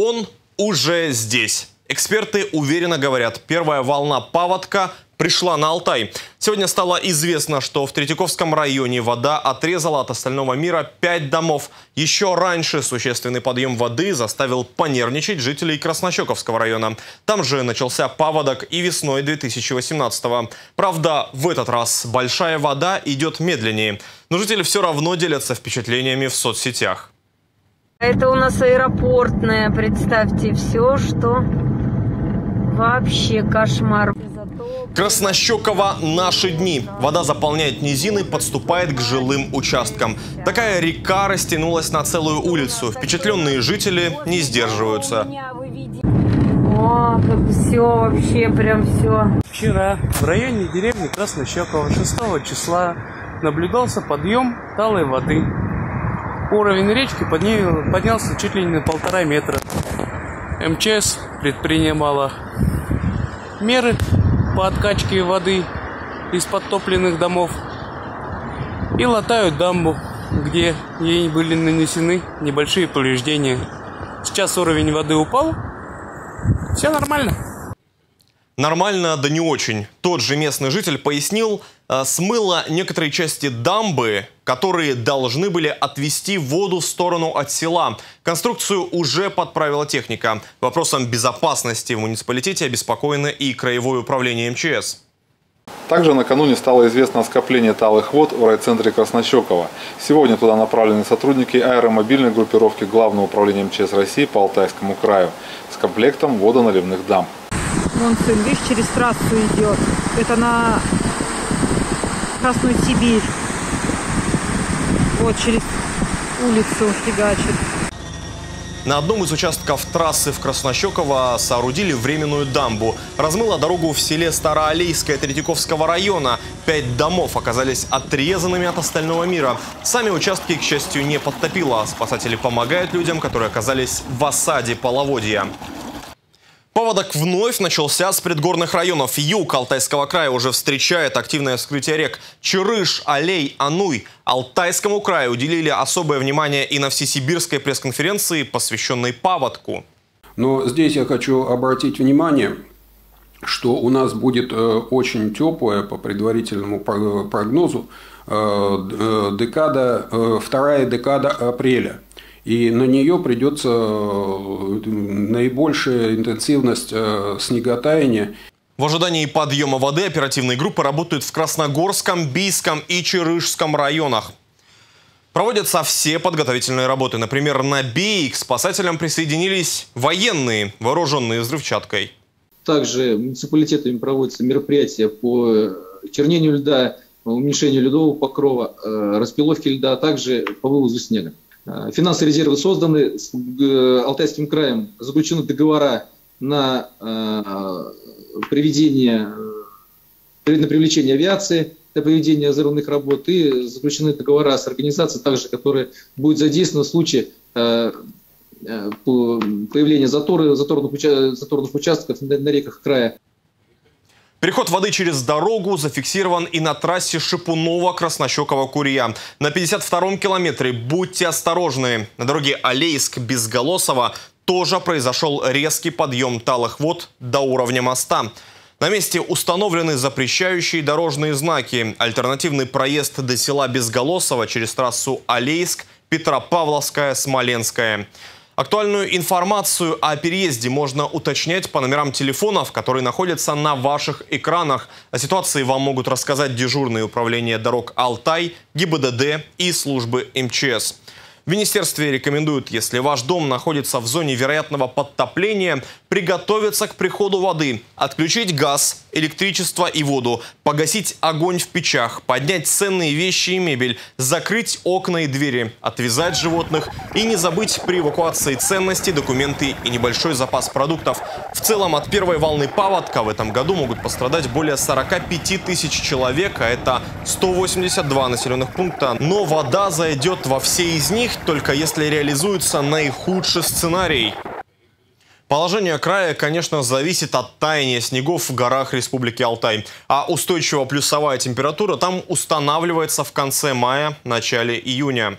Он уже здесь. Эксперты уверенно говорят, первая волна паводка пришла на Алтай. Сегодня стало известно, что в Третьяковском районе вода отрезала от остального мира пять домов. Еще раньше существенный подъем воды заставил понервничать жителей Краснощековского района. Там же начался паводок и весной 2018 -го. Правда, в этот раз большая вода идет медленнее. Но жители все равно делятся впечатлениями в соцсетях. Это у нас аэропортная, представьте, все, что вообще кошмар. Краснощекова наши дни. Вода заполняет низины, подступает к жилым участкам. Такая река растянулась на целую улицу. Впечатленные жители не сдерживаются. О, как все вообще, прям все. Вчера в районе деревни Краснощекова 6 числа наблюдался подъем талой воды. Уровень речки поднялся чуть ли не на полтора метра. МЧС предпринимала меры по откачке воды из подтопленных домов и латают дамбу, где ей были нанесены небольшие повреждения. Сейчас уровень воды упал, все нормально. Нормально, да не очень. Тот же местный житель пояснил, смыло некоторые части дамбы, которые должны были отвести воду в сторону от села. Конструкцию уже подправила техника. Вопросом безопасности в муниципалитете обеспокоено и Краевое управление МЧС. Также накануне стало известно о скоплении талых вод в райцентре Краснощекова. Сегодня туда направлены сотрудники аэромобильной группировки Главного управления МЧС России по Алтайскому краю с комплектом водоналивных дамб. Вон сын, видишь, через трассу идет. Это на Красную Сибирь. Вот через улицу фигачит. На одном из участков трассы в Краснощеково соорудили временную дамбу. Размыла дорогу в селе Староалейское Третьяковского района. Пять домов оказались отрезанными от остального мира. Сами участки, к счастью, не подтопило. Спасатели помогают людям, которые оказались в осаде половодья. Паводок вновь начался с предгорных районов. Юг Алтайского края уже встречает активное вскрытие рек. Чурыш, Алей, Ануй. Алтайскому краю уделили особое внимание и на всесибирской пресс-конференции, посвященной паводку. Но здесь я хочу обратить внимание, что у нас будет э, очень теплая, по предварительному прогнозу, э, декада, вторая декада апреля – и на нее придется э, наибольшая интенсивность э, снеготаяния. В ожидании подъема воды оперативные группы работают в Красногорском, Бийском и Чарышском районах. Проводятся все подготовительные работы. Например, на Бий к спасателям присоединились военные, вооруженные взрывчаткой. Также муниципалитетами проводятся мероприятия по чернению льда, уменьшению ледового покрова, э, распиловке льда, а также по вывозу снега. Э, финансовые резервы созданы, с э, Алтайским краем заключены договора на э, приведение, на привлечение авиации для проведения взрывных работ и заключены договора с организацией, также, которая будет задействована в случае появления заторных, заторных участков на реках края. Переход воды через дорогу зафиксирован и на трассе Шипунова-Краснощекова-Курья. На 52-м километре будьте осторожны. На дороге Алейск-Безголосово тоже произошел резкий подъем талых вод до уровня моста. На месте установлены запрещающие дорожные знаки. Альтернативный проезд до села Безголосово через трассу Алейск, Петропавловская, Смоленская. Актуальную информацию о переезде можно уточнять по номерам телефонов, которые находятся на ваших экранах. О ситуации вам могут рассказать дежурные управления дорог «Алтай», ГИБДД и службы МЧС. В министерстве рекомендуют, если ваш дом находится в зоне вероятного подтопления, приготовиться к приходу воды, отключить газ, электричество и воду, погасить огонь в печах, поднять ценные вещи и мебель, закрыть окна и двери, отвязать животных и не забыть при эвакуации ценности, документы и небольшой запас продуктов. В целом от первой волны паводка в этом году могут пострадать более 45 тысяч человек, а это 182 населенных пункта. Но вода зайдет во все из них, только если реализуется наихудший сценарий. Положение края, конечно, зависит от таяния снегов в горах Республики Алтай. А устойчивая плюсовая температура там устанавливается в конце мая, начале июня.